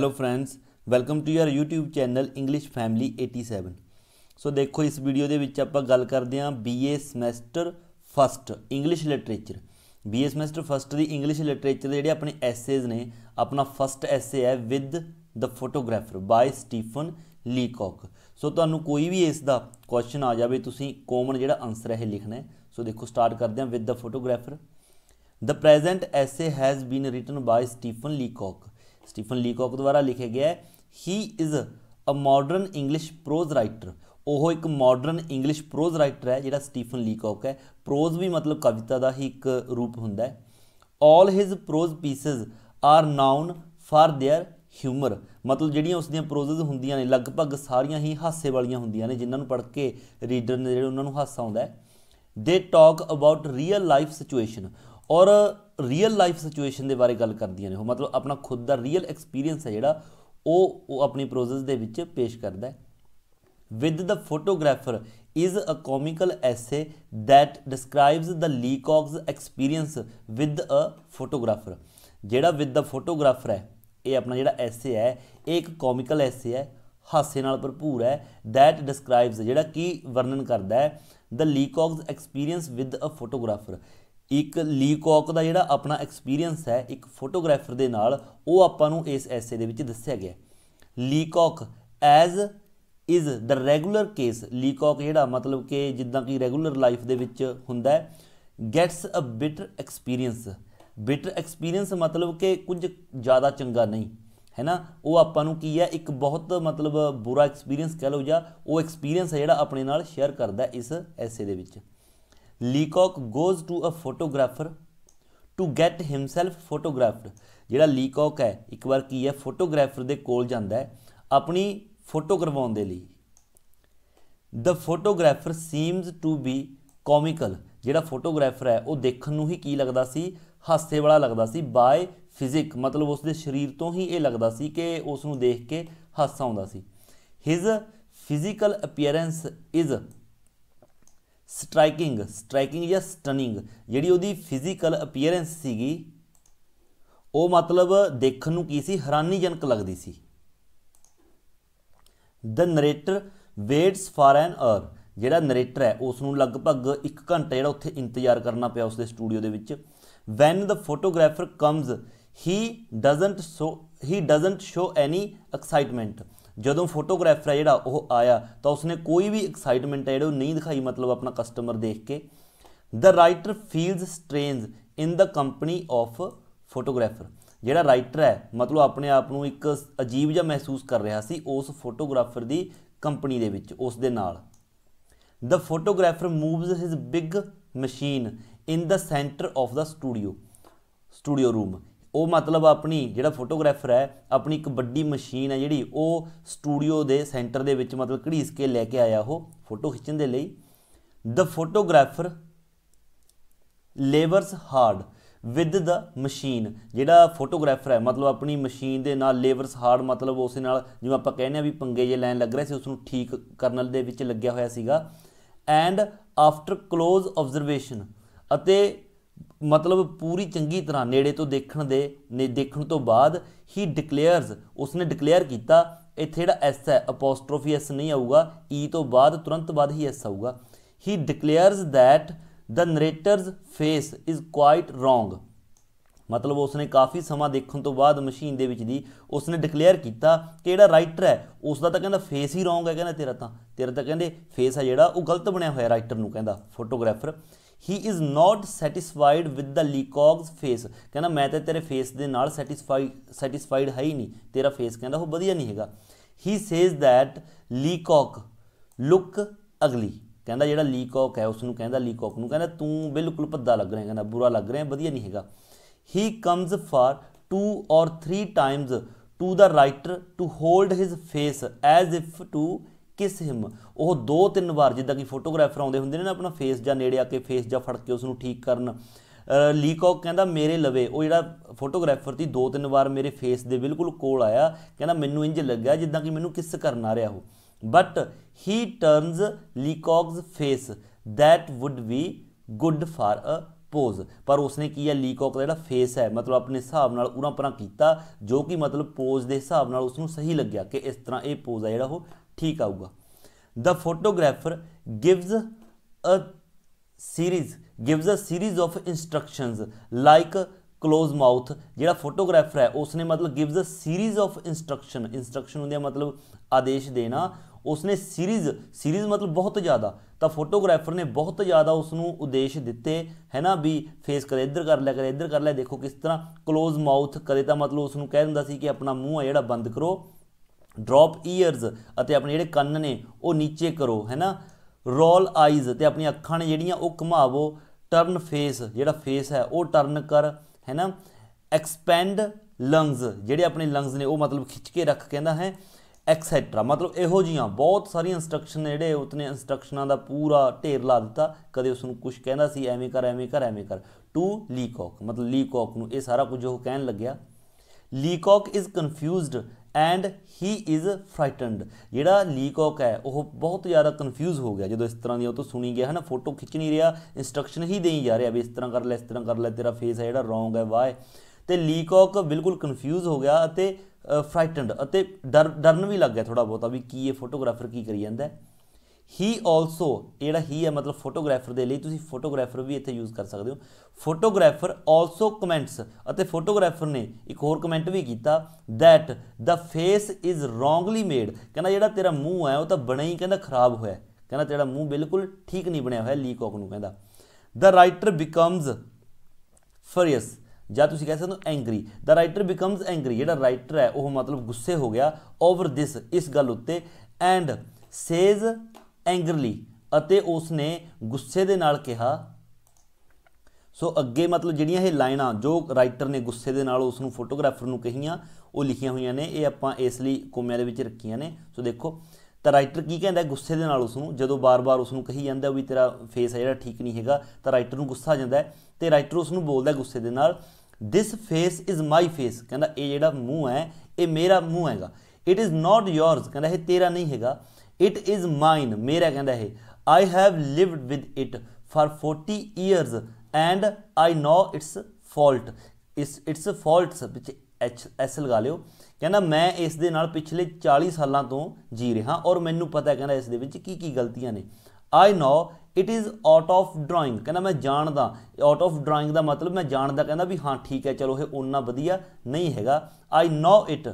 Hello friends welcome to your YouTube channel English family 87 so ਦੇਖੋ, ਇਸ video ਦੇ ਵਿੱਚ ਆਪਾਂ ਗੱਲ ਕਰਦੇ ਹਾਂ BA semester first English literature BA semester first ਦੀ ਇੰਗਲਿਸ਼ ਲਿਟਰੇਚਰ ਦੇ ਜਿਹੜੇ ਆਪਣੇ ਐਸੇਜ਼ ਨੇ, ਆਪਣਾ ਫਸਟ ਐਸੇ ਹੈ with the photographer by Stephen Leacock so ਤੁਹਾਨੂੰ ਕੋਈ ਵੀ ਇਸ ਦਾ ਕੁਐਸਚਨ ਆ ਜਾਵੇ, ਤੁਸੀਂ ਕਾਮਨ ਜਿਹੜਾ ਆਨਸਰ ਹੈ ਇਹ ਲਿਖਣਾ ਹੈ। ਸੋ ਦੇਖੋ ਸਟਾਰਟ ਕਰਦੇ ਹਾਂ with the photographer the present essay has been written by Stephen Leacock Stephen Leacock ਦੁਆਰਾ ਲਿਖਿਆ ਗਿਆ ਹੈ he is a modern English prose writer ਉਹ ਇੱਕ ਮਾਡਰਨ ਇੰਗਲਿਸ਼ ਪ੍ਰੋਜ਼ ਰਾਈਟਰ ਹੈ ਜਿਹੜਾ ਸਟੀਫਨ ਲੀਕੌਕ ਹੈ ਪ੍ਰੋਜ਼ ਵੀ ਮਤਲਬ ਕਵਿਤਾ ਦਾ ਹੀ ਇੱਕ ਰੂਪ ਹੁੰਦਾ ਹੈ all his prose pieces are known for their humour ਮਤਲਬ ਜਿਹੜੀਆਂ ਉਸ ਦੀਆਂ ਪ੍ਰੋਜ਼ਸ ਹੁੰਦੀਆਂ ਨੇ ਲਗਭਗ ਸਾਰੀਆਂ ਹੀ ਹਾਸੇ ਵਾਲੀਆਂ ਹੁੰਦੀਆਂ ਨੇ ਜਿਨ੍ਹਾਂ ਨੂੰ ਪੜ੍ਹ ਕੇ ਰੀਡਰ ਨੇ ਜਿਹੜੇ ਉਹਨਾਂ ਨੂੰ ਹਾਸਾ ਆਉਂਦਾ ਹੈ they talk about real life situation ਔਰ real life situation ਦੇ ਬਾਰੇ ਗੱਲ ਕਰਦੀਆਂ ਨੇ ਉਹ ਮਤਲਬ ਆਪਣਾ ਖੁਦ ਦਾ ਰੀਅਲ ਐਕਸਪੀਰੀਅੰਸ ਹੈ ਜਿਹੜਾ ਉਹ ਉਹ ਆਪਣੀ ਪ੍ਰੋਜ਼ਸ ਦੇ ਵਿੱਚ ਪੇਸ਼ ਕਰਦਾ ਹੈ with the photographer is a comical essay that describes the Leacock's experience with a photographer ਜਿਹੜਾ with the photographer ਹੈ ਇਹ ਆਪਣਾ ਜਿਹੜਾ ਐਸੇ ਹੈ ਇਹ ਇੱਕ ਕਾਮਿਕਲ ਐਸੇ ਹੈ ਹਾਸੇ ਨਾਲ ਭਰਪੂਰ ਹੈ that describes ਜਿਹੜਾ ਕੀ ਵਰਣਨ ਕਰਦਾ ਹੈ the Leacock's experience with a photographer ਇੱਕ ਲੀਕੌਕ ਦਾ ਜਿਹੜਾ ਆਪਣਾ ਐਕਸਪੀਰੀਅੰਸ ਹੈ, ਇੱਕ ਫੋਟੋਗ੍ਰਾਫਰ ਦੇ ਨਾਲ, ਉਹ ਆਪਾਂ ਨੂੰ ਇਸ ਐਸੇ ਦੇ ਵਿੱਚ ਦੱਸਿਆ ਗਿਆ Leacock as is the regular case Leacock ਜਿਹੜਾ ਮਤਲਬ ਕਿ ਜਿੱਦਾਂ ਕਿ ਰੈਗੂਲਰ ਲਾਈਫ ਦੇ ਵਿੱਚ ਹੁੰਦਾ ਹੈ gets a bitter experience bitter experience ਮਤਲਬ ਕਿ ਕੁਝ ਜ਼ਿਆਦਾ ਚੰਗਾ ਨਹੀਂ, ਹੈ ਨਾ? ਉਹ ਆਪਾਂ ਨੂੰ ਕੀ ਹੈ, ਇੱਕ ਬਹੁਤ ਮਤਲਬ ਬੁਰਾ ਐਕਸਪੀਰੀਅੰਸ ਕਹਿ ਲਓ ਜਾਂ ਉਹ ਐਕਸਪੀਰੀਅੰਸ ਹੈ ਜਿਹੜਾ ਆਪਣੇ ਨਾਲ ਸ਼ੇਅਰ ਕਰਦਾ ਇਸ ਐਸੇ ਦੇ ਵਿੱਚ। Leacock goes to a photographer to get himself photographed ਜਿਹੜਾ ਲੀਕੌਕ ਹੈ, ਇੱਕ ਵਾਰ ਕੀ ਹੈ ਫੋਟੋਗ੍ਰਾਫਰ ਦੇ ਕੋਲ ਜਾਂਦਾ ਹੈ ਆਪਣੀ ਫੋਟੋ ਕਰਵਾਉਣ ਦੇ ਲਈ। The photographer seems to be comical ਜਿਹੜਾ ਫੋਟੋਗ੍ਰਾਫਰ ਹੈ, ਉਹ ਦੇਖਣ ਨੂੰ ਹੀ ਕੀ ਲੱਗਦਾ ਸੀ? ਹਾਸੇ ਵਾਲਾ ਲੱਗਦਾ ਸੀ ਬਾਏ ਫਿਜ਼ਿਕ ਮਤਲਬ ਉਸ ਦੇ ਸਰੀਰ ਤੋਂ ਹੀ ਇਹ ਲੱਗਦਾ ਸੀ ਕਿ ਉਸ ਨੂੰ ਦੇਖ ਕੇ ਹਾਸਾ ਆਉਂਦਾ ਸੀ। His physical appearance is striking striking ਜਾਂ ਸਟਨਿੰਗ, ਜਿਹੜੀ ਉਹਦੀ ਫਿਜ਼ੀਕਲ ਅਪੀਅਰੈਂਸ ਸੀਗੀ, ਉਹ ਮਤਲਬ ਦੇਖਣ ਨੂੰ ਕੀ ਸੀ? ਹੈਰਾਨੀਜਨਕ ਲੱਗਦੀ ਸੀ। The narrator waits for an hour ਜਿਹੜਾ ਨਰੇਟਰ ਹੈ ਉਸ ਨੂੰ ਲਗਭਗ 1 ਘੰਟਾ ਜਿਹੜਾ ਉੱਥੇ ਇੰਤਜ਼ਾਰ ਕਰਨਾ ਪਿਆ ਉਸ ਦੇ ਸਟੂਡੀਓ ਦੇ ਵਿੱਚ। When the photographer comes he doesn't show he doesn't show any excitement ਜਦੋਂ ਫੋਟੋਗ੍ਰਾਫਰ ਹੈ ਜਿਹੜਾ ਉਹ ਆਇਆ ਤਾਂ ਉਸਨੇ ਕੋਈ ਵੀ ਐਕਸਾਈਟਮੈਂਟ ਹੈ ਜਿਹੜਾ ਉਹ ਨਹੀਂ ਦਿਖਾਈ, ਮਤਲਬ ਆਪਣਾ ਕਸਟਮਰ ਦੇਖ ਕੇ। The writer feels strange in the company of photographer ਜਿਹੜਾ ਰਾਈਟਰ ਹੈ, ਮਤਲਬ ਆਪਣੇ ਆਪ ਨੂੰ ਇੱਕ ਅਜੀਬ ਜਿਹਾ ਮਹਿਸੂਸ ਕਰ ਰਿਹਾ ਸੀ ਉਸ ਫੋਟੋਗ੍ਰਾਫਰ ਦੀ ਕੰਪਨੀ ਦੇ ਵਿੱਚ, ਉਸ ਦੇ ਨਾਲ। The photographer moves his big machine in the centre of the studio studio room ਉਹ ਮਤਲਬ ਆਪਣੀ ਜਿਹੜਾ ਫੋਟੋਗ੍ਰਾਫਰ ਹੈ, ਆਪਣੀ ਇੱਕ ਵੱਡੀ ਮਸ਼ੀਨ ਹੈ ਜਿਹੜੀ, ਉਹ ਸਟੂਡੀਓ ਦੇ ਸੈਂਟਰ ਦੇ ਵਿੱਚ ਮਤਲਬ ਘੜੀਸ ਕੇ ਲੈ ਕੇ ਆਇਆ ਉਹ ਫੋਟੋ ਖਿੱਚਣ ਦੇ ਲਈ। The photographer labours hard with the machine ਜਿਹੜਾ ਫੋਟੋਗ੍ਰਾਫਰ ਹੈ, ਮਤਲਬ ਆਪਣੀ ਮਸ਼ੀਨ ਦੇ ਨਾਲ ਲੇਬਰਸ ਹਾਰਡ ਮਤਲਬ ਉਸ ਨਾਲ ਜਿਵੇਂ ਆਪਾਂ ਕਹਿੰਦੇ ਆ ਵੀ ਪੰਗੇ ਜੇ ਲੈਣ ਲੱਗ ਰਿਹਾ ਸੀ ਉਸ ਨੂੰ ਠੀਕ ਕਰਨ ਦੇ ਵਿੱਚ ਲੱਗਿਆ ਹੋਇਆ ਸੀਗਾ। ਐਂਡ ਆਫਟਰ ক্লোਜ਼ ਆਬਜ਼ਰਵੇਸ਼ਨ ਅਤੇ ਮਤਲਬ ਪੂਰੀ ਚੰਗੀ ਤਰ੍ਹਾਂ ਨੇੜੇ ਤੋਂ ਦੇਖਣ ਦੇ, ਨੇ ਦੇਖਣ ਤੋਂ ਬਾਅਦ ਹੀ ਡਿਕਲੇਅਰਸ ਉਸਨੇ ਡਿਕਲੇਅਰ ਕੀਤਾ, ਇੱਥੇ ਜਿਹੜਾ ਐਸ ਹੈ ਅਪੋਸਟ੍ਰੋਫੀ ਐਸ ਨਹੀਂ ਆਊਗਾ ਈ ਤੋਂ ਬਾਅਦ, ਤੁਰੰਤ ਬਾਅਦ ਹੀ ਐਸ ਆਊਗਾ। He declares that the narrator's face is quite wrong ਮਤਲਬ ਉਸਨੇ ਕਾਫੀ ਸਮਾਂ ਦੇਖਣ ਤੋਂ ਬਾਅਦ ਮਸ਼ੀਨ ਦੇ ਵਿੱਚ ਦੀ, ਉਸਨੇ ਡਿਕਲੇਅਰ ਕੀਤਾ ਕਿ ਜਿਹੜਾ ਰਾਈਟਰ ਹੈ ਉਸ ਦਾ ਤਾਂ ਕਹਿੰਦਾ ਫੇਸ ਹੀ ਰੋਂਗ ਹੈ, ਕਹਿੰਦਾ ਤੇਰਾ ਤਾਂ। ਤੇਰਾ ਤਾਂ ਕਹਿੰਦੇ ਫੇਸ ਹੈ ਜਿਹੜਾ, ਉਹ ਗਲਤ ਬਣਿਆ ਹੋਇਆ ਰਾਈਟਰ ਨੂੰ ਕਹਿੰਦਾ photographer he is not satisfied with the Leacock's face ਕਹਿੰਦਾ, ਮੈਂ ਤਾਂ ਤੇਰੇ ਫੇਸ ਦੇ ਨਾਲ ਸੈਟੀਸਫਾਈਡ ਸੈਟੀਸਫਾਈਡ ਹੈ ਹੀ ਨਹੀਂ। ਤੇਰਾ ਫੇਸ ਕਹਿੰਦਾ, ਉਹ ਵਧੀਆ ਨਹੀਂ ਹੈਗਾ। He says that Leacock look ugly ਕਹਿੰਦਾ, ਜਿਹੜਾ ਲੀਕੌਕ ਹੈ ਉਸ ਨੂੰ ਕਹਿੰਦਾ ਲੀਕੌਕ ਨੂੰ ਕਹਿੰਦਾ, ਤੂੰ ਬਿਲਕੁਲ ਭੱਦਾ ਲੱਗ ਰਿਹਾ ਕਹਿੰਦਾ, ਬੁਰਾ ਲੱਗ ਰਿਹਾ ਵਧੀਆ ਨਹੀਂ ਹੈਗਾ। ਹੀ comes for 2 or 3 times to the writer to hold his face as if to kiss him? ਉਹ ਦੋ ਤਿੰਨ ਵਾਰ, ਜਿੱਦਾਂ ਕਿ ਫੋਟੋਗ੍ਰਾਫਰ ਆਉਂਦੇ ਹੁੰਦੇ ਨੇ ਨਾ ਆਪਣਾ ਫੇਸ ਜਾਂ ਨੇੜੇ ਆ ਕੇ ਫੇਸ ਜਾਂ ਫੜ ਕੇ ਉਸ ਨੂੰ ਠੀਕ ਕਰਨ। ਲੀਕੌਕ ਕਹਿੰਦਾ, ਮੇਰੇ ਲਵੇ। ਉਹ ਜਿਹੜਾ ਫੋਟੋਗ੍ਰਾਫਰ ਸੀ, ਦੋ ਤਿੰਨ ਵਾਰ ਮੇਰੇ ਫੇਸ ਦੇ ਬਿਲਕੁਲ ਕੋਲ ਆਇਆ। ਕਹਿੰਦਾ, ਮੈਨੂੰ ਇੰਜ ਲੱਗਿਆ ਜਿੱਦਾਂ ਕਿ ਮੈਨੂੰ ਕਿਸ ਕਰਨ ਆ ਰਿਹਾ ਉਹ। But he turns Leacock's face that would be good for a pose ਪਰ ਉਸਨੇ ਕੀ ਹੈ ਲੀਕੌਕ ਦਾ ਜਿਹੜਾ ਫੇਸ ਹੈ, ਮਤਲਬ ਆਪਣੇ ਹਿਸਾਬ ਨਾਲ ਉਹਨਾਂ ਪਰਾਂ ਕੀਤਾ, ਜੋ ਕਿ ਮਤਲਬ ਪੋਜ਼ ਦੇ ਹਿਸਾਬ ਨਾਲ ਉਸ ਨੂੰ ਸਹੀ ਲੱਗਿਆ ਕਿ ਇਸ ਤਰ੍ਹਾਂ ਇਹ ਪੋਜ਼ ਹੈ ਜਿਹੜਾ ਉਹ ਠੀਕ ਆਊਗਾ। The photographer gives a series gives a series of instructions like close mouth ਜਿਹੜਾ ਫੋਟੋਗ੍ਰਾਫਰ ਹੈ, ਉਸਨੇ ਮਤਲਬ gives a series of instruction instruction ਹੁੰਦੀ ਹੈ ਮਤਲਬ ਆਦੇਸ਼ ਦੇਣਾ। ਉਸਨੇ ਸੀਰੀਜ਼ ਸੀਰੀਜ਼ ਮਤਲਬ ਬਹੁਤ ਜ਼ਿਆਦਾ, ਤਾਂ ਫੋਟੋਗ੍ਰਾਫਰ ਨੇ ਬਹੁਤ ਜ਼ਿਆਦਾ ਉਸ ਨੂੰ ਉਦੇਸ਼ ਦਿੱਤੇ, ਹੈ ਨਾ, ਵੀ ਫੇਸ ਕਰੇ, ਇੱਧਰ ਕਰ ਲਿਆ ਕਰੇ, ਇੱਧਰ ਕਰ ਲਿਆ ਦੇਖੋ ਕਿਸ ਤਰ੍ਹਾਂ ਕਲੋਜ਼ ਮਾਊਥ ਕਰੇ ਤਾਂ ਮਤਲਬ ਉਸ ਨੂੰ ਕਹਿ ਦਿੰਦਾ ਸੀ ਕਿ ਆਪਣਾ ਮੂੰਹ ਹੈ ਜਿਹੜਾ ਬੰਦ ਕਰੋ। ਡ੍ਰੌਪ ਈਅਰਸ ਅਤੇ ਆਪਣੇ ਜਿਹੜੇ ਕੰਨ ਨੇ, ਉਹ ਨੀਚੇ ਕਰੋ, ਹੈ ਨਾ? ਰੋਲ ਆਈਜ਼ ਤੇ ਆਪਣੀਆਂ ਅੱਖਾਂ ਨੇ ਜਿਹੜੀਆਂ, ਉਹ ਘੁਮਾਵੋ। ਟਰਨ ਫੇਸ ਜਿਹੜਾ ਫੇਸ ਹੈ, ਉਹ ਟਰਨ ਕਰ, ਹੈ ਨਾ? ਐਕਸਪੈਂਡ ਲੰਗਸ ਜਿਹੜੇ ਆਪਣੇ ਲੰਗਸ ਨੇ, ਉਹ ਮਤਲਬ ਖਿੱਚ ਕੇ ਰੱਖ, ਕਹਿੰਦਾ ਹੈ ਐਕਸੈਟਰਾ ਮਤਲਬ ਇਹੋ ਜੀਆਂ ਬਹੁਤ ਸਾਰੀਆਂ ਇਨਸਟਰਕਸ਼ਨ ਨੇ ਜਿਹੜੇ ਉਤਨੇ ਇਨਸਟਰਕਸ਼ਨਾਂ ਦਾ ਪੂਰਾ ਢੇਰ ਲਾ ਦਿੱਤਾ। ਕਦੇ ਉਸ ਨੂੰ ਕੁਝ ਕਹਿੰਦਾ ਸੀ, ਐਵੇਂ ਕਰ ਐਵੇਂ ਕਰ ਐਵੇਂ ਕਰ। ਟੂ ਲੀਕੌਕ ਮਤਲਬ ਲੀਕੌਕ ਨੂੰ ਇਹ ਸਾਰਾ ਕੁਝ ਉਹ ਕਹਿਣ ਲੱਗਿਆ। Leacock is confused and he is frightened. ਜਿਹੜਾ ਲੀਕੌਕ ਹੈ, ਉਹ ਬਹੁਤ ਜ਼ਿਆਦਾ ਕਨਫਿਊਜ਼ ਹੋ ਗਿਆ। ਜਦੋਂ ਇਸ ਤਰ੍ਹਾਂ ਦੀ ਉਹ ਤੋਂ ਸੁਣੀ ਗਿਆ ਹੈ ਨਾ ਫੋਟੋ ਖਿੱਚ ਨਹੀਂ ਰਿਹਾ ਇਨਸਟਰਕਸ਼ਨ ਹੀ ਦੇਈ ਜਾ ਰਿਹਾ ਵੀ ਇਸ ਤਰ੍ਹਾਂ ਕਰ ਲੈ, ਇਸ ਤਰ੍ਹਾਂ ਕਰ ਲੈ, ਤੇਰਾ ਫੇਸ ਹੈ ਜਿਹੜਾ ਰੋਂਗ ਹੈ, ਵਾਹ ਤੇ ਲੀਕੌਕ ਬਿਲਕੁਲ ਕਨਫਿਊਜ਼ ਹੋ ਗਿਆ ਅਤੇ ਫਰਾਈਟਨਡ ਅਤੇ ਡਰ, ਡਰਨ ਵੀ ਲੱਗ ਗਿਆ ਥੋੜਾ ਬਹੁਤਾ ਵੀ ਕੀ ਇਹ ਫੋਟੋਗ੍ਰਾਫਰ ਕੀ ਕਰੀ ਜਾਂਦਾ ਹੈ। ਹੀ ਆਲਸੋ ਜਿਹੜਾ ਹੀ ਹੈ ਮਤਲਬ ਫੋਟੋਗ੍ਰਾਫਰ ਦੇ ਲਈ ਤੁਸੀਂ ਫੋਟੋਗ੍ਰਾਫਰ ਵੀ ਇੱਥੇ ਯੂਜ਼ ਕਰ ਸਕਦੇ ਹੋ। ਫੋਟੋਗ੍ਰਾਫਰ ਆਲਸੋ ਕਮੈਂਟਸ ਅਤੇ ਫੋਟੋਗ੍ਰਾਫਰ ਨੇ ਇੱਕ ਹੋਰ ਕਮੈਂਟ ਵੀ ਕੀਤਾ that the face is wrongly made ਕਹਿੰਦਾ ਜਿਹੜਾ ਤੇਰਾ ਮੂੰਹ ਹੈ ਉਹ ਤਾਂ ਬਣਿਆ ਹੀ ਕਹਿੰਦਾ ਖਰਾਬ ਹੋਇਆ ਕਹਿੰਦਾ ਤੇਰਾ ਮੂੰਹ ਬਿਲਕੁਲ ਠੀਕ ਨਹੀਂ ਬਣਿਆ ਹੋਇਆ ਲੀਕੌਕ ਨੂੰ ਕਹਿੰਦਾ। ਦਾ ਰਾਈਟਰ ਬਿਕਮਸ ਫਰੀਅਸ ਜਾਂ ਤੁਸੀਂ ਕਹਿ ਸਕਦੇ ਹੋ ਐਂਗਰੀ ਦਾ ਰਾਈਟਰ ਬਿਕਮਸ ਐਂਗਰੀ ਜਿਹੜਾ ਰਾਈਟਰ ਹੈ ਉਹ ਮਤਲਬ ਗੁੱਸੇ ਹੋ ਗਿਆ ਓਵਰ ਦਿਸ ਇਸ ਗੱਲ ਉੱਤੇ। ਐਂਡ ਸੇਜ਼ ਐਂਗਰਲੀ ਅਤੇ ਉਸ ਨੇ ਗੁੱਸੇ ਦੇ ਨਾਲ ਕਿਹਾ, ਸੋ ਅੱਗੇ ਮਤਲਬ ਜਿਹੜੀਆਂ ਇਹ ਲਾਈਨਾਂ ਜੋ ਰਾਈਟਰ ਨੇ ਗੁੱਸੇ ਦੇ ਨਾਲ ਉਸ ਨੂੰ ਫੋਟੋਗ੍ਰਾਫਰ ਨੂੰ ਕਹੀਆਂ, ਉਹ ਲਿਖੀਆਂ ਹੋਈਆਂ ਨੇ, ਇਹ ਆਪਾਂ ਇਸ ਲਈ ਕੋਮਿਆਂ ਦੇ ਵਿੱਚ ਰੱਖੀਆਂ ਨੇ। ਸੋ ਦੇਖੋ, ਤਾਂ ਰਾਈਟਰ ਕੀ ਕਹਿੰਦਾ ਗੁੱਸੇ ਦੇ ਨਾਲ ਉਸ ਨੂੰ ਜਦੋਂ ਬਾਰ-ਬਾਰ ਉਸ ਨੂੰ ਕਹੀ ਜਾਂਦਾ ਵੀ ਤੇਰਾ ਫੇਸ ਹੈ ਜਿਹੜਾ, ਠੀਕ ਨਹੀਂ ਹੈਗਾ, ਤਾਂ ਰਾਈਟਰ ਨੂੰ ਗੁੱਸਾ ਆ ਜਾਂਦਾ ਹੈ ਤੇ ਰਾਈਟਰ ਉਸ ਨੂੰ ਬੋਲਦਾ ਗੁੱਸੇ ਦੇ ਨਾਲ this face is my face ਕਹਿੰਦਾ, ਇਹ ਜਿਹੜਾ ਮੂੰਹ ਹੈ, ਇਹ ਮੇਰਾ ਮੂੰਹ ਹੈਗਾ। ਇਟ ਇਜ਼ ਨਾਟ ਯੋਰਸ ਕਹਿੰਦਾ, ਇਹ ਤੇਰਾ ਨਹੀਂ ਹੈਗਾ। ਇਟ ਇਜ਼ ਮਾਈਨ ਮੇਰਾ ਕਹਿੰਦਾ ਇਹ I have lived with it for 40 years and I know its fault is its faults ਵਿੱਚ ਐਚ ਐਸ ਲਗਾ ਲਿਓ ਕਹਿੰਦਾ ਮੈਂ ਇਸ ਦੇ ਨਾਲ ਪਿਛਲੇ 40 ਸਾਲਾਂ ਤੋਂ ਜੀ ਰਿਹਾ ਔਰ ਮੈਨੂੰ ਪਤਾ ਕਹਿੰਦਾ ਇਸ ਦੇ ਵਿੱਚ ਕੀ ਕੀ ਗਲਤੀਆਂ ਨੇ I know it is out of drawing ਕਹਿੰਦਾ ਮੈਂ ਜਾਣਦਾ ਆਊਟ ਆਫ ਡਰਾਇੰਗ ਦਾ ਮਤਲਬ ਮੈਂ ਜਾਣਦਾ ਕਹਿੰਦਾ ਵੀ ਹਾਂ ਠੀਕ ਹੈ ਚਲੋ ਇਹ ਓਨਾ ਵਧੀਆ ਨਹੀਂ ਹੈਗਾ I know it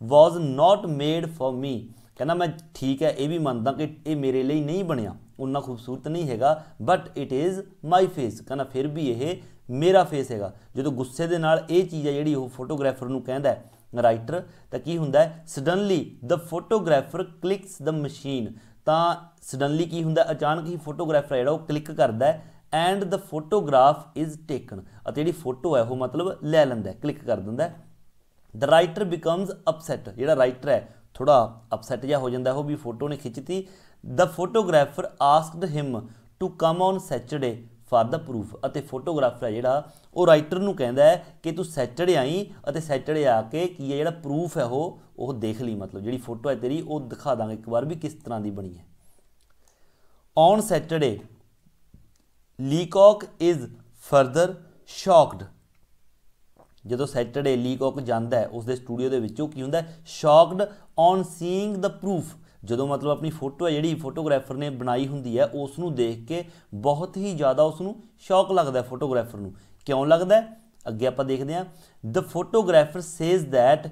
was not made for me ਕਹਿੰਦਾ ਮੈਂ ਠੀਕ ਹੈ, ਇਹ ਵੀ ਮੰਨਦਾ ਕਿ ਇਹ ਮੇਰੇ ਲਈ ਨਹੀਂ ਬਣਿਆ, ਉਨਾ ਖੂਬਸੂਰਤ ਨਹੀਂ ਹੈਗਾ but it is my face ਕਹਿੰਦਾ ਫਿਰ ਵੀ ਇਹ ਮੇਰਾ ਫੇਸ ਹੈਗਾ। ਜਦੋਂ ਗੁੱਸੇ ਦੇ ਨਾਲ ਇਹ ਚੀਜ਼ ਹੈ ਜਿਹੜੀ ਉਹ ਫੋਟੋਗ੍ਰਾਫਰ ਨੂੰ ਕਹਿੰਦਾ ਰਾਈਟਰ ਤਾਂ ਕੀ ਹੁੰਦਾ suddenly the photographer clicks the machine ਤਾਂ ਸਡਨਲੀ ਕੀ ਹੁੰਦਾ ਅਚਾਨਕ ਹੀ ਫੋਟੋਗ੍ਰਾਫਰ ਜਿਹੜਾ, ਉਹ ਕਲਿੱਕ ਕਰਦਾ ਹੈ and the photograph is taken ਅਤੇ ਜਿਹੜੀ ਫੋਟੋ ਹੈ, ਉਹ ਮਤਲਬ ਲੈ ਲੈਂਦਾ ਕਲਿੱਕ ਕਰ ਦਿੰਦਾ ਦ ਰਾਈਟਰ ਬਿਕਮਸ ਅਪਸੈਟ ਜਿਹੜਾ ਰਾਈਟਰ ਹੈ ਥੋੜਾ ਅਪਸੈਟ ਜਿਹਾ ਹੋ ਜਾਂਦਾ ਉਹ ਵੀ ਫੋਟੋ ਨੇ ਖਿੱਚਤੀ। The photographer asked him to come on Saturday for the proof ਅਤੇ ਫੋਟੋਗ੍ਰਾਫਰ ਹੈ ਜਿਹੜਾ, ਉਹ ਰਾਈਟਰ ਨੂੰ ਕਹਿੰਦਾ ਹੈ ਕਿ ਤੂੰ ਸੈਚਰਡੇ ਆਈ ਅਤੇ ਸੈਚਰਡੇ ਆ ਕੇ ਕੀ ਹੈ ਜਿਹੜਾ ਪ੍ਰੂਫ ਹੈ ਉਹ ਉਹ ਦੇਖ ਲਈ ਮਤਲਬ। ਜਿਹੜੀ ਫੋਟੋ ਹੈ ਤੇਰੀ, ਉਹ ਦਿਖਾ ਦਾਂਗੇ ਇੱਕ ਵਾਰ ਵੀ ਕਿਸ ਤਰ੍ਹਾਂ ਦੀ ਬਣੀ ਹੈ। On Saturday Leacock is further shocked ਜਦੋਂ ਸੈਟਰਡੇ ਲੀਕੌਕ ਜਾਂਦਾ ਹੈ ਉਸ ਦੇ ਸਟੂਡੀਓ ਦੇ ਵਿੱਚੋਂ ਕੀ ਹੁੰਦਾ shocked on seeing the proof. ਜਦੋਂ ਮਤਲਬ ਆਪਣੀ ਫੋਟੋ ਹੈ, ਜਿਹੜੀ ਫੋਟੋਗ੍ਰਾਫਰ ਨੇ ਬਣਾਈ ਹੁੰਦੀ ਹੈ ਉਸ ਨੂੰ ਦੇਖ ਕੇ ਬਹੁਤ ਹੀ ਜ਼ਿਆਦਾ ਉਸ ਨੂੰ ਸ਼ੌਕ ਲੱਗਦਾ ਫੋਟੋਗ੍ਰਾਫਰ ਨੂੰ। ਕਿਉਂ ਲੱਗਦਾ ਅੱਗੇ ਆਪਾਂ ਦੇਖਦੇ ਹਾਂ। The photographer says that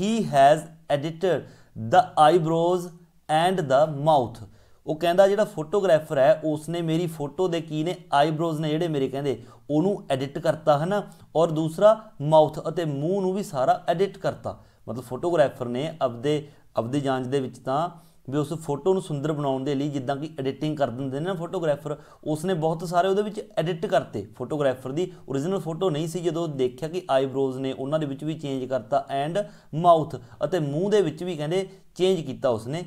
he has edited the eyebrows and the mouth ਉਹ ਕਹਿੰਦਾ ਜਿਹੜਾ ਫੋਟੋਗ੍ਰਾਫਰ ਹੈ, ਉਸਨੇ ਮੇਰੀ ਫੋਟੋ ਦੇ ਕੀ ਨੇ? ਆਈਬ੍ਰੋਜ਼ ਨੇ ਜਿਹੜੇ ਮੇਰੇ ਕਹਿੰਦੇ, ਉਹਨੂੰ ਐਡਿਟ ਕਰਤਾ ਹੈ ਨਾ ਔਰ ਦੂਸਰਾ, ਮਾਊਥ ਅਤੇ ਮੂੰਹ ਨੂੰ ਵੀ ਸਾਰਾ ਐਡਿਟ ਕਰਤਾ। ਮਤਲਬ ਫੋਟੋਗ੍ਰਾਫਰ ਨੇ ਆਪਦੇ, ਆਪਦੀ ਜਾਂਚ ਦੇ ਵਿੱਚ ਤਾਂ ਵੀ ਉਸ ਫੋਟੋ ਨੂੰ ਸੁੰਦਰ ਬਣਾਉਣ ਦੇ ਲਈ ਜਿੱਦਾਂ ਕਿ ਐਡੀਟਿੰਗ ਕਰ ਦਿੰਦੇ ਨੇ ਨਾ ਫੋਟੋਗ੍ਰਾਫਰ, ਉਸਨੇ ਬਹੁਤ ਸਾਰੇ ਉਹਦੇ ਵਿੱਚ ਐਡਿਟ ਕਰਤੇ। ਫੋਟੋਗ੍ਰਾਫਰ ਦੀ origignal ਫੋਟੋ ਨਹੀਂ ਸੀ ਜਦੋਂ ਦੇਖਿਆ ਕਿ ਆਈਬ੍ਰੋਜ਼ ਨੇ ਉਹਨਾਂ ਦੇ ਵਿੱਚ ਵੀ ਚੇਂਜ ਕਰਤਾ ਐਂਡ ਮਾਊਥ ਅਤੇ ਮੂੰਹ ਦੇ ਵਿੱਚ ਵੀ ਕਹਿੰਦੇ ਚੇਂਜ ਕੀਤਾ ਉਸਨੇ।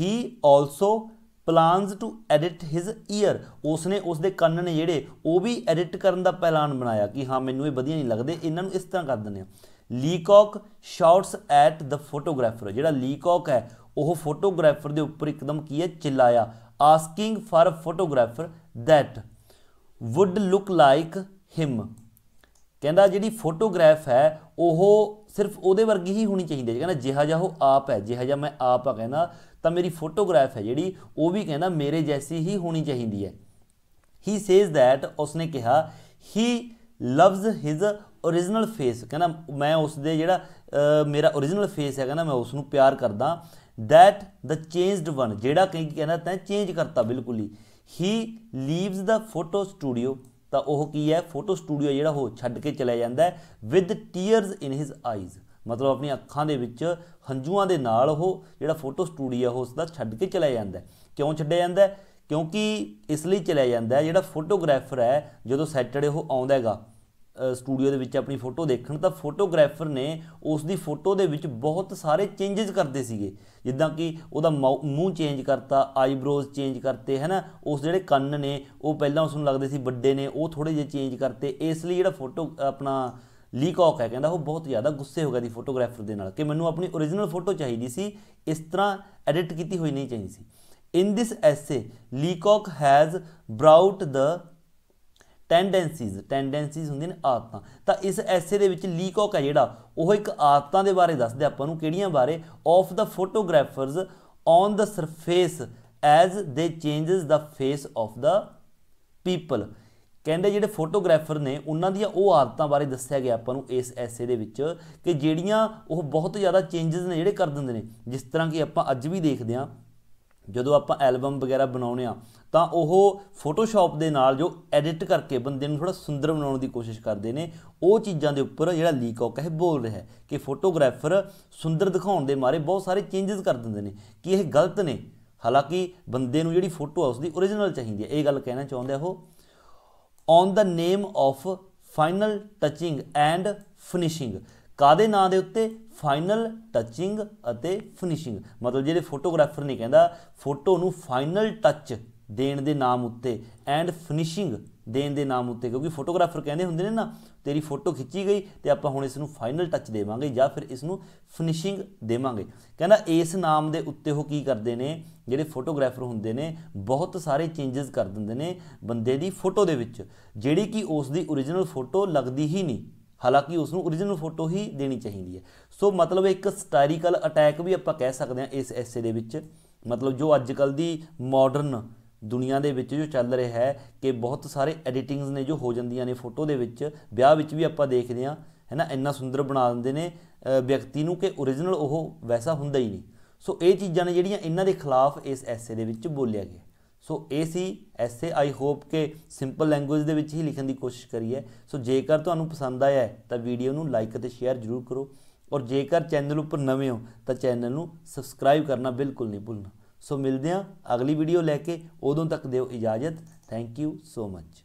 He also plans to edit his ear ਉਸਨੇ ਉਸਦੇ ਕੰਨ ਨੇ ਜਿਹੜੇ, ਉਹ ਵੀ ਐਡਿਟ ਕਰਨ ਦਾ ਪਲਾਨ ਬਣਾਇਆ ਕਿ ਹਾਂ, ਮੈਨੂੰ ਇਹ ਵਧੀਆ ਨਹੀਂ ਲੱਗਦੇ, ਇਹਨਾਂ ਨੂੰ ਇਸ ਤਰ੍ਹਾਂ ਕਰ ਦਿੰਦੇ ਆ Leacock shouts at the photographer ਜਿਹੜਾ ਲੀਕੌਕ ਹੈ, ਉਹ ਫੋਟੋਗ੍ਰਾਫਰ ਦੇ ਉੱਪਰ ਇੱਕਦਮ ਕੀ ਹੈ? ਚਿল্লাਇਆ asking for photographer that would look like him ਕਹਿੰਦਾ ਜਿਹੜੀ ਫੋਟੋਗ੍ਰਾਫ ਹੈ, ਉਹ ਸਿਰਫ ਉਹਦੇ ਵਰਗੀ ਹੀ ਹੋਣੀ ਚਾਹੀਦੀ ਹੈ। ਕਹਿੰਦਾ, ਜਿਹਾ ਜਿਹਾ ਉਹ ਆਪ ਹੈ, ਜਿਹਾ ਜਿਹਾ ਮੈਂ ਆਪ ਆ, ਕਹਿੰਦਾ ਤਾਂ ਮੇਰੀ ਫੋਟੋਗ੍ਰਾਫ ਹੈ ਜਿਹੜੀ, ਉਹ ਵੀ ਕਹਿੰਦਾ ਮੇਰੇ ਜੈਸੀ ਹੀ ਹੋਣੀ ਚਾਹੀਦੀ ਹੈ। ਹੀ ਸੇਜ਼ ਥੈਟ ਉਸਨੇ ਕਿਹਾ he loves his origignal face ਕਹਿੰਦਾ, ਮੈਂ ਉਸ ਦੇ ਜਿਹੜਾ ਮੇਰਾ origignal ਫੇਸ ਹੈ, ਕਹਿੰਦਾ, ਮੈਂ ਉਸ ਨੂੰ ਪਿਆਰ ਕਰਦਾ। That the changed one, ਜਿਹੜਾ ਕਹੀਂ ਕਹਿੰਦਾ ਤੈਂ ਚੇਂਜ ਕਰਤਾ, ਬਿਲਕੁਲ ਹੀ। He leaves the photo studio ਤਾਂ ਉਹ ਕੀ ਹੈ? ਫੋਟੋ ਸਟੂਡੀਓ ਜਿਹੜਾ ਉਹ ਛੱਡ ਕੇ ਚਲਾ ਜਾਂਦਾ ਹੈ with tears in his eyes ਮਤਲਬ ਆਪਣੀਆਂ ਅੱਖਾਂ ਦੇ ਵਿੱਚ ਹੰਝੂਆਂ ਦੇ ਨਾਲ ਉਹ ਜਿਹੜਾ ਫੋਟੋ ਸਟੂਡੀਓ ਉਸ ਦਾ ਛੱਡ ਕੇ ਚਲਾ ਜਾਂਦਾ ਕਿਉਂ ਛੱਡਿਆ ਜਾਂਦਾ ਕਿਉਂਕਿ ਇਸ ਲਈ ਚਲਿਆ ਜਾਂਦਾ ਜਿਹੜਾ ਫੋਟੋਗ੍ਰਾਫਰ ਹੈ, ਜਦੋਂ ਸੈਟਰਡੇ ਉਹ ਆਉਂਦਾ ਹੈਗਾ ਸਟੂਡੀਓ ਦੇ ਵਿੱਚ ਆਪਣੀ ਫੋਟੋ ਦੇਖਣ, ਤਾਂ ਫੋਟੋਗ੍ਰਾਫਰ ਨੇ ਉਸ ਦੀ ਫੋਟੋ ਦੇ ਵਿੱਚ ਬਹੁਤ ਸਾਰੇ ਚੇਂਜਸ ਕਰਦੇ ਸੀਗੇ। ਜਿੱਦਾਂ ਕਿ ਉਹਦਾ ਮਾਊ- ਮੂੰਹ ਚੇਂਜ ਕਰਤਾ, ਆਈਬ੍ਰੋਜ਼ ਚੇਂਜ ਕਰਤੇ, ਹੈ ਨਾ? ਉਸ ਜਿਹੜੇ ਕੰਨ ਨੇ, ਉਹ ਪਹਿਲਾਂ ਉਸ ਨੂੰ ਲੱਗਦੇ ਸੀ ਵੱਡੇ ਨੇ, ਉਹ ਥੋੜੇ ਜਿਹੇ ਚੇਂਜ ਕਰਤੇ। ਇਸ ਲਈ ਜਿਹੜਾ ਫੋਟੋ, ਆਪਣਾ ਲੀਕੌਕ ਹੈ, ਕਹਿੰਦਾ ਉਹ ਬਹੁਤ ਜ਼ਿਆਦਾ ਗੁੱਸੇ ਹੋ ਗਿਆ ਦੀ ਫੋਟੋਗ੍ਰਾਫਰ ਦੇ ਨਾਲ ਕਿ ਮੈਨੂੰ ਆਪਣੀ origignal ਫੋਟੋ ਚਾਹੀਦੀ ਸੀ, ਇਸ ਤਰ੍ਹਾਂ ਐਡਿਟ ਕੀਤੀ ਹੋਈ ਨਹੀਂ ਚਾਹੀਦੀ ਸੀ। In this essay Leacock has brought the tendencies tendencies ਹੁੰਦੀਆਂ ਨੇ ਆਦਤਾਂ। ਤਾਂ ਇਸ ਐਸੇ ਦੇ ਵਿੱਚ ਲੀਕੌਕ ਹੈ ਜਿਹੜਾ, ਉਹ ਇੱਕ ਆਦਤਾਂ ਦੇ ਬਾਰੇ ਦੱਸਦੇ ਆਪਾਂ ਨੂੰ ਕਿਹੜੀਆਂ ਬਾਰੇ? Of the photographers on the surface as they changes the face of the people ਕਹਿੰਦੇ ਜਿਹੜੇ ਫੋਟੋਗ੍ਰਾਫਰ ਨੇ, ਉਹਨਾਂ ਦੀਆਂ ਉਹ ਆਦਤਾਂ ਬਾਰੇ ਦੱਸਿਆ ਗਿਆ ਆਪਾਂ ਨੂੰ ਇਸ ਐਸੇ ਦੇ ਵਿੱਚ ਕਿ ਜਿਹੜੀਆਂ ਉਹ ਬਹੁਤ ਜ਼ਿਆਦਾ ਚੇਂਜਸ ਨੇ ਜਿਹੜੇ ਕਰ ਦਿੰਦੇ ਨੇ। ਜਿਸ ਤਰ੍ਹਾਂ ਕਿ ਆਪਾਂ ਅੱਜ ਵੀ ਦੇਖਦੇ ਹਾਂ, ਜਦੋਂ ਆਪਾਂ ਐਲਬਮ ਵਗੈਰਾ ਬਣਾਉਨੇ ਆ ਤਾਂ ਉਹ ਫੋਟੋਸ਼ਾਪ ਦੇ ਨਾਲ ਜੋ ਐਡਿਟ ਕਰਕੇ ਬੰਦੇ ਨੂੰ ਥੋੜਾ ਸੁੰਦਰ ਬਣਾਉਣ ਦੀ ਕੋਸ਼ਿਸ਼ ਕਰਦੇ ਨੇ, ਉਹ ਚੀਜ਼ਾਂ ਦੇ ਉੱਪਰ ਜਿਹੜਾ ਲੀਕੌਕ ਹੈ ਬੋਲ ਰਿਹਾ ਕਿ ਫੋਟੋਗ੍ਰਾਫਰ ਸੁੰਦਰ ਦਿਖਾਉਣ ਦੇ ਮਾਰੇ ਬਹੁਤ ਸਾਰੇ ਚੇਂਜਸ ਕਰ ਦਿੰਦੇ ਨੇ ਕਿ ਇਹ ਗਲਤ ਨੇ। ਹਾਲਾਂਕਿ ਬੰਦੇ ਨੂੰ ਜਿਹੜੀ ਫੋਟੋ ਆ ਉਸਦੀ origignal ਚਾਹੀਦੀ ਹੈ। ਇਹ ਗੱਲ ਕਹਿਣਾ ਚਾਹੁੰਦਾ ਉਹ on the name of final touching and finishing ਕਾਦੇ ਨਾਂ ਦੇ ਉੱਤੇ? ਫਾਈਨਲ ਟੱਚਿੰਗ ਅਤੇ ਫਿਨਿਸ਼ਿੰਗ ਮਤਲਬ ਜਿਹੜੇ ਫੋਟੋਗ੍ਰਾਫਰ ਨੇ ਕਹਿੰਦਾ ਫੋਟੋ ਨੂੰ ਫਾਈਨਲ ਟੱਚ ਦੇਣ ਦੇ ਨਾਮ ਉੱਤੇ ਐਂਡ ਫਿਨਿਸ਼ਿੰਗ ਦੇਣ ਦੇ ਨਾਮ ਉੱਤੇ, ਕਿਉਂਕਿ ਫੋਟੋਗ੍ਰਾਫਰ ਕਹਿੰਦੇ ਹੁੰਦੇ ਨੇ ਨਾ, ਤੇਰੀ ਫੋਟੋ ਖਿੱਚੀ ਗਈ ਤੇ ਆਪਾਂ ਹੁਣ ਇਸ ਨੂੰ ਫਾਈਨਲ ਟੱਚ ਦੇਵਾਂਗੇ ਜਾਂ ਫਿਰ ਇਸ ਨੂੰ ਫਿਨਿਸ਼ਿੰਗ ਦੇਵਾਂਗੇ। ਕਹਿੰਦਾ ਇਸ ਨਾਮ ਦੇ ਉੱਤੇ ਉਹ ਕੀ ਕਰਦੇ ਨੇ, ਜਿਹੜੇ ਫੋਟੋਗ੍ਰਾਫਰ ਹੁੰਦੇ ਨੇ, ਬਹੁਤ ਸਾਰੇ ਚੇਂਜਸ ਕਰ ਦਿੰਦੇ ਨੇ ਬੰਦੇ ਦੀ ਫੋਟੋ ਦੇ ਵਿੱਚ, ਜਿਹੜੀ ਕਿ ਉਸ ਦੀ origignal ਫੋਟੋ ਲੱਗਦੀ ਹੀ ਨਹੀਂ। ਹਾਲਾਂਕਿ ਉਸ ਨੂੰ origignal ਫੋਟੋ ਹੀ ਦੇਣੀ ਚਾਹੀਦੀ ਹੈ। ਸੋ ਮਤਲਬ ਇੱਕ ਸਟਾਈਰੀਕਲ ਅਟੈਕ ਵੀ ਆਪਾਂ ਕਹਿ ਸਕਦੇ ਹਾਂ ਇਸ ਐਸੇ ਦੇ ਵਿੱਚ। ਮਤਲਬ ਜੋ ਅੱਜ ਕੱਲ ਦੀ ਮਾਡਰਨ ਦੁਨੀਆ ਦੇ ਵਿੱਚ ਜੋ ਚੱਲ ਰਿਹਾ ਹੈ ਕਿ ਬਹੁਤ ਸਾਰੇ ਐਡੀਟਿੰਗਸ ਨੇ ਜੋ ਹੋ ਜਾਂਦੀਆਂ ਨੇ ਫੋਟੋ ਦੇ ਵਿੱਚ, ਵਿਆਹ ਵਿੱਚ ਵੀ ਆਪਾਂ ਦੇਖਦੇ ਹਾਂ, ਹੈ ਨਾ, ਇੰਨਾ ਸੁੰਦਰ ਬਣਾ ਦਿੰਦੇ ਨੇ ਵਿਅਕਤੀ ਨੂੰ ਕਿ origignal ਉਹ ਵੈਸਾ ਹੁੰਦਾ ਹੀ ਨਹੀਂ। ਸੋ ਇਹ ਚੀਜ਼ਾਂ ਨੇ ਜਿਹੜੀਆਂ ਇਹਨਾਂ ਦੇ ਖਿਲਾਫ ਇਸ ਐਸੇ ਦੇ ਵਿੱਚ ਬੋਲਿਆ ਗਿਆ। ਸੋ ਇਹ ਸੀ ਐਸੇ ਆਈ ਹੋਪ ਕਿ ਸਿੰਪਲ ਲੈਂਗੁਏਜ ਦੇ ਵਿੱਚ ਹੀ ਲਿਖਣ ਦੀ ਕੋਸ਼ਿਸ਼ ਕਰੀ ਹੈ ਸੋ ਜੇਕਰ ਤੁਹਾਨੂੰ ਪਸੰਦ ਆਇਆ ਹੈ, ਤਾਂ ਵੀਡੀਓ ਨੂੰ ਲਾਈਕ ਅਤੇ ਸ਼ੇਅਰ ਜ਼ਰੂਰ ਕਰੋ। ਔਰ ਜੇਕਰ ਚੈਨਲ ਉੱਪਰ ਨਵੇਂ ਹੋ, ਤਾਂ ਚੈਨਲ ਨੂੰ ਸਬਸਕ੍ਰਾਈਬ ਕਰਨਾ ਬਿਲਕੁਲ ਨਹੀਂ ਭੁੱਲਣਾ। ਸੋ ਮਿਲਦੇ ਹਾਂ ਅਗਲੀ ਵੀਡੀਓ ਲੈ ਕੇ। ਉਦੋਂ ਤੱਕ ਦਿਓ ਇਜਾਜ਼ਤ। Thank you so much